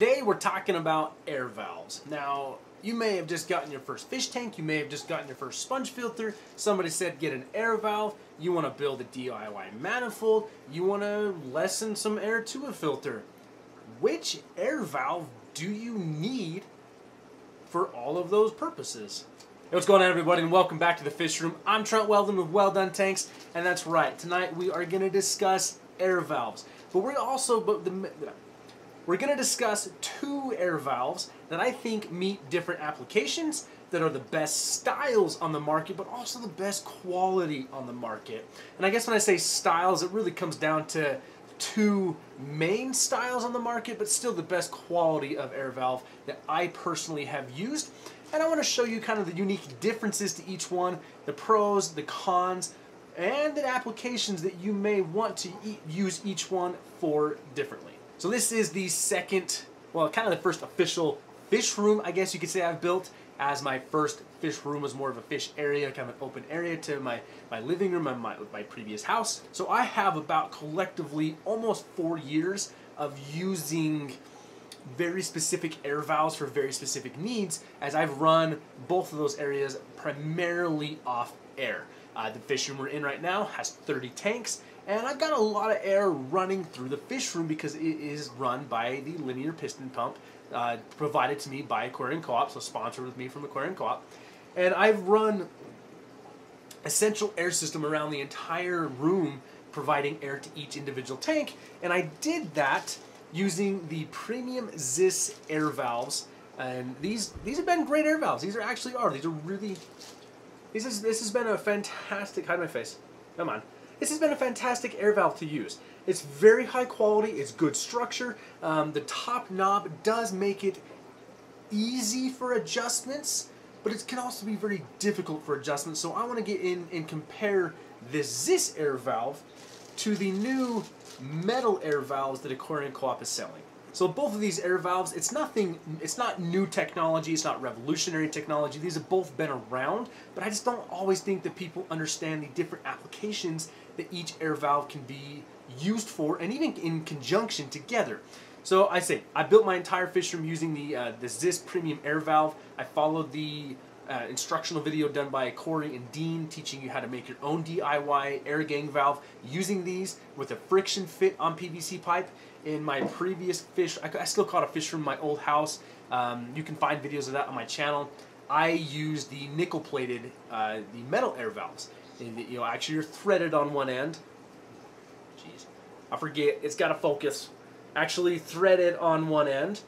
Today we're talking about air valves. Now, you may have just gotten your first fish tank, you may have just gotten your first sponge filter, somebody said get an air valve, you want to build a DIY manifold, you want to lessen some air to a filter. Which air valve do you need for all of those purposes? Hey, what's going on everybody and welcome back to the Fish Room. I'm Trent Weldon with Wel-Don Tanks and that's right, tonight we are going to discuss air valves. But we're also, but the, we're going to discuss two air valves that I think meet different applications, that are the best styles on the market, but also the best quality on the market. And I guess when I say styles, it really comes down to two main styles on the market, but still the best quality of air valve that I personally have used. And I want to show you kind of the unique differences to each one, the pros, the cons, and the applications that you may want to e use each one for differently. So this is the second, well, kind of the first official fish room, I guess you could say I've built as my first fish room was more of a fish area, kind of an open area to my, my living room and my, my previous house. So I have about collectively almost four years of using very specific air valves for very specific needs as I've run both of those areas primarily off air. Uh, the fish room we're in right now has 30 tanks and I've got a lot of air running through the fish room because it is run by the linear piston pump uh, provided to me by Aquarium Co-op, so sponsored with me from Aquarium Co-op. And I've run essential air system around the entire room providing air to each individual tank. And I did that using the premium Ziss air valves. And these these have been great air valves. These are actually are. These are really this is this has been a fantastic hide my face. Come on. This has been a fantastic air valve to use. It's very high quality, it's good structure. Um, the top knob does make it easy for adjustments, but it can also be very difficult for adjustments. So I want to get in and compare this Ziss air valve to the new metal air valves that Aquarium Co-op is selling. So both of these air valves, it's nothing, it's not new technology, it's not revolutionary technology. These have both been around, but I just don't always think that people understand the different applications that each air valve can be used for and even in conjunction together. So I say, I built my entire fish room using the, uh, the Ziss Premium Air Valve. I followed the uh, instructional video done by Cory and Dean teaching you how to make your own DIY air gang valve using these with a friction fit on PVC pipe in my previous fish, I, still caught a fish from my old house. Um, you can find videos of that on my channel. I use the nickel plated, uh, the metal air valves. And, you know, actually you're threaded on one end. Jeez, I forget, it's got to focus. Actually threaded on one end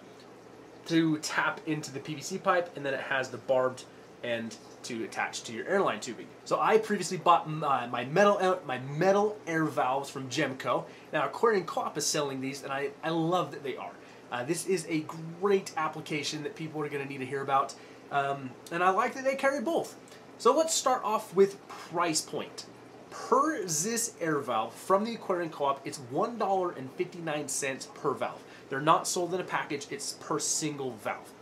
to tap into the PVC pipe and then it has the barbed end to attach to your airline tubing. So I previously bought my, my metal my metal air valves from Jehmco. Now Aquarium Co-op is selling these and I, I love that they are. Uh, this is a great application that people are going to need to hear about. Um, and I like that they carry both. So let's start off with price point. Per this air valve from the Aquarium Co-op, it's $1.59 per valve. They're not sold in a package, it's per single valve.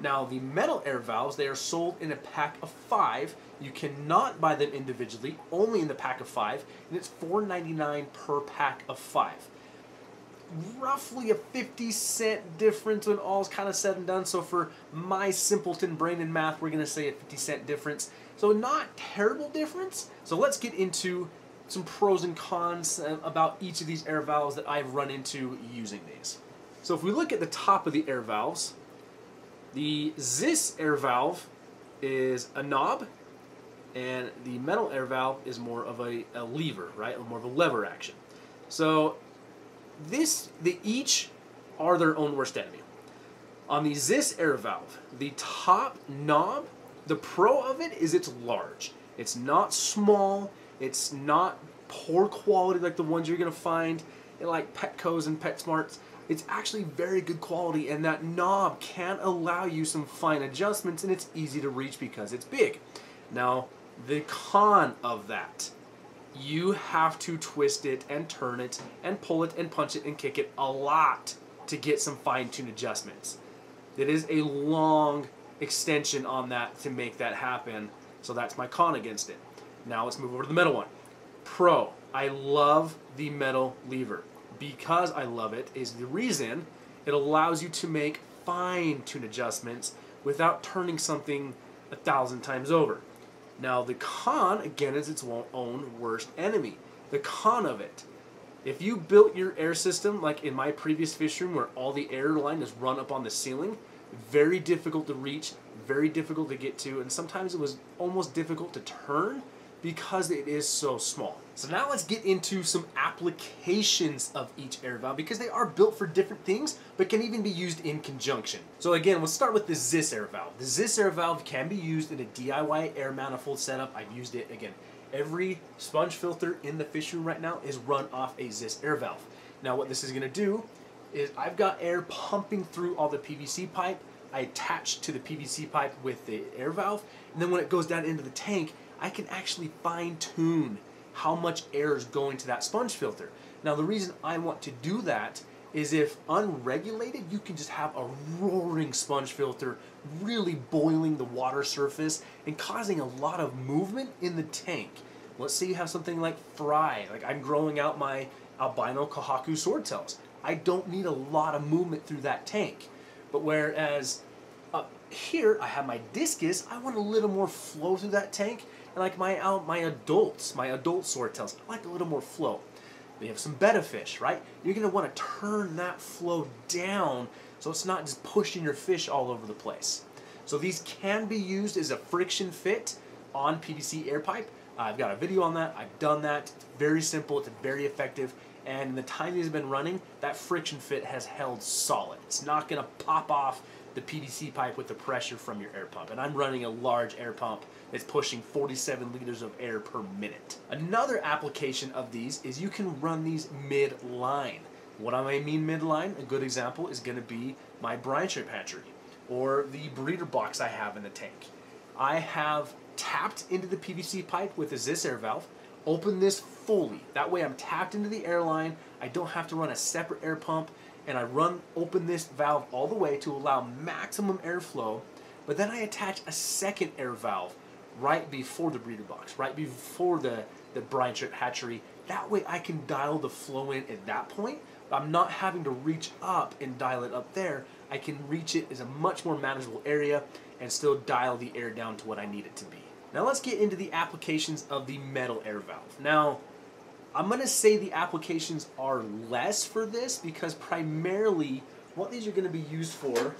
Now the metal air valves, they are sold in a pack of five. You cannot buy them individually, only in the pack of five, and it's $4.99 per pack of five. Roughly a 50 cent difference when all's kind of said and done. So for my simpleton brain and math, we're going to say a 50 cent difference. So not terrible difference. So let's get into some pros and cons uh, about each of these air valves that I've run into using these. So if we look at the top of the air valves, the Ziss air valve is a knob, and the metal air valve is more of a, a lever, right? More of a lever action. So this, they each are their own worst enemy. On the Ziss air valve, the top knob, the pro of it is it's large. It's not small. It's not poor quality like the ones you're going to find in like Petco's and PetSmarts it's actually very good quality and that knob can allow you some fine adjustments and it's easy to reach because it's big. Now, the con of that, you have to twist it and turn it and pull it and punch it and kick it a lot to get some fine-tuned adjustments. It is a long extension on that to make that happen, so that's my con against it. Now let's move over to the metal one. Pro, I love the metal lever because I love it is the reason It allows you to make fine tune adjustments without turning something a thousand times over. Now, the con, again, is its own worst enemy. The con of it. If you built your air system like in my previous fish room where all the air line is run up on the ceiling, very difficult to reach, very difficult to get to, and sometimes it was almost difficult to turn because it is so small. So now let's get into some applications of each air valve because they are built for different things but can even be used in conjunction. So again, let's start with the Ziss air valve. The Ziss air valve can be used in a DIY air manifold setup. I've used it again. Every sponge filter in the fish room right now is run off a Ziss air valve. Now what this is gonna do is I've got air pumping through all the PVC pipe. I attach to the PVC pipe with the air valve and then when it goes down into the tank, I can actually fine tune how much air is going to that sponge filter. Now the reason I want to do that is if unregulated, you can just have a roaring sponge filter really boiling the water surface and causing a lot of movement in the tank. Let's say you have something like fry, like I'm growing out my albino Kohaku swordtails. I don't need a lot of movement through that tank. But whereas up here I have my discus, I want a little more flow through that tank and like my uh, my adults, my adult swordtails, I like a little more flow. We have some betta fish, right? You're gonna want to turn that flow down so it's not just pushing your fish all over the place. So these can be used as a friction fit on PVC air pipe. I've got a video on that. I've done that. It's very simple. It's very effective. And in the time these have been running, that friction fit has held solid. It's not going to pop off the PVC pipe with the pressure from your air pump. And I'm running a large air pump that's pushing 47 liters of air per minute. Another application of these is you can run these mid-line. What I mean mid-line, a good example is going to be my brine shrimp hatchery or the breeder box I have in the tank. I have tapped into the PVC pipe with a Ziss air valve, open this fully. That way I'm tapped into the airline, I don't have to run a separate air pump, and I run open this valve all the way to allow maximum airflow, but then I attach a second air valve right before the breeder box, right before the, the brine shrimp hatchery. That way I can dial the flow in at that point. I'm not having to reach up and dial it up there. I can reach it as a much more manageable area and still dial the air down to what I need it to be. Now let's get into the applications of the metal air valve. Now, I'm going to say the applications are less for this because primarily what these are going to be used for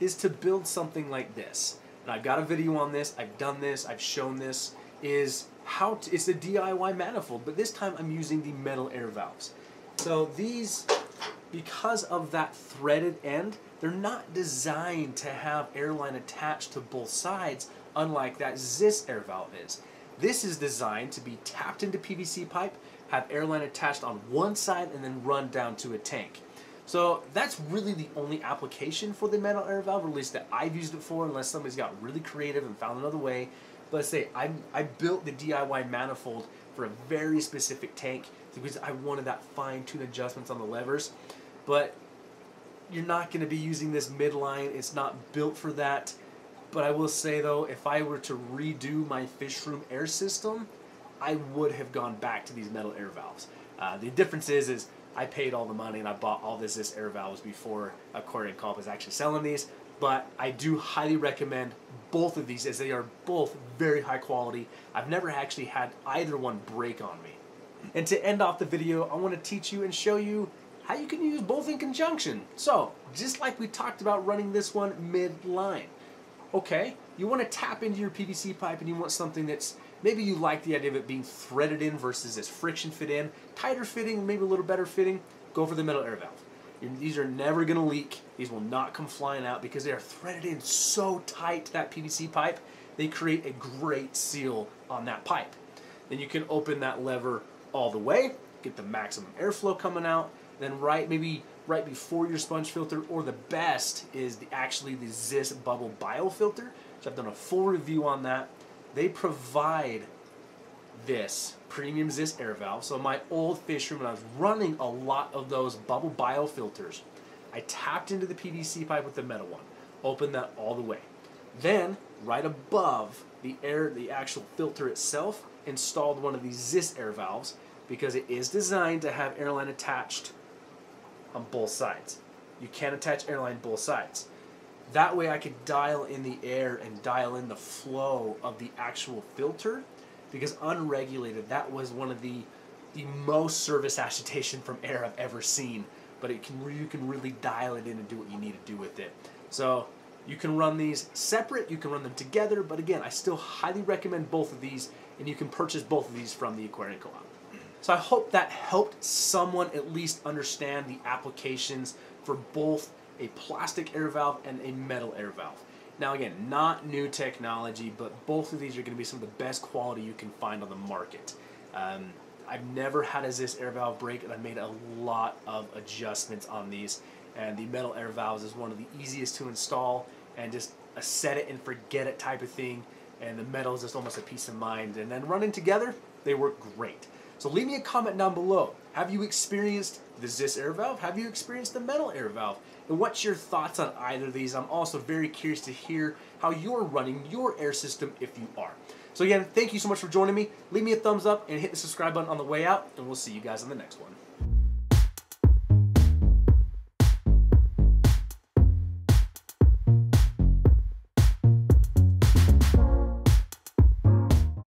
is to build something like this. And I've got a video on this, I've done this, I've shown this, is how to, it's a DIY manifold, but this time I'm using the metal air valves. So these, because of that threaded end, they're not designed to have airline attached to both sides, unlike that Ziss air valve is. This is designed to be tapped into PVC pipe, have airline attached on one side, and then run down to a tank. So that's really the only application for the metal air valve, or at least that I've used it for, unless somebody's got really creative and found another way. But I say I, I built the DIY manifold for a very specific tank because I wanted that fine-tune adjustments on the levers. But you're not going to be using this midline. It's not built for that. But I will say though, if I were to redo my fish room air system, I would have gone back to these metal air valves. Uh, the difference is, is I paid all the money and I bought all this, this air valves before Aquarium Co-op was actually selling these. But I do highly recommend both of these as they are both very high quality. I've never actually had either one break on me. And to end off the video, I want to teach you and show you how you can use both in conjunction. So, just like we talked about running this one mid-line. Okay, you want to tap into your PVC pipe and you want something that's maybe you like the idea of it being threaded in versus this friction fit in. Tighter fitting, maybe a little better fitting, go for the metal air valve. These are never going to leak. These will not come flying out because they are threaded in so tight to that PVC pipe. They create a great seal on that pipe. Then you can open that lever all the way, get the maximum airflow coming out. Then right, maybe right before your sponge filter, or the best is the, actually the Ziss Bubble Biofilter. So I've done a full review on that. They provide this premium Ziss air valve. So my old fish room, when I was running a lot of those bubble biofilters, I tapped into the PVC pipe with the metal one, opened that all the way. Then, right above the air, the actual filter itself, installed one of these Ziss air valves because it is designed to have airline attached on both sides. You can attach airline both sides. That way I could dial in the air and dial in the flow of the actual filter because unregulated, that was one of the the most service agitation from air I've ever seen. But it can you can really dial it in and do what you need to do with it. So you can run these separate, you can run them together, but again, I still highly recommend both of these, and you can purchase both of these from the Aquarium Co-op. So I hope that helped someone at least understand the applications for both a plastic air valve and a metal air valve. Now again, not new technology, but both of these are going to be some of the best quality you can find on the market. Um, I've never had a Ziss air valve break, and I've made a lot of adjustments on these. And the metal air valves is one of the easiest to install, and just a set it and forget it type of thing. And the metal is just almost a peace of mind. And then running together, they work great. So leave me a comment down below. Have you experienced the Ziss air valve? Have you experienced the metal air valve? And what's your thoughts on either of these? I'm also very curious to hear how you're running your air system if you are. So again, thank you so much for joining me. Leave me a thumbs up and hit the subscribe button on the way out, and we'll see you guys on the next one.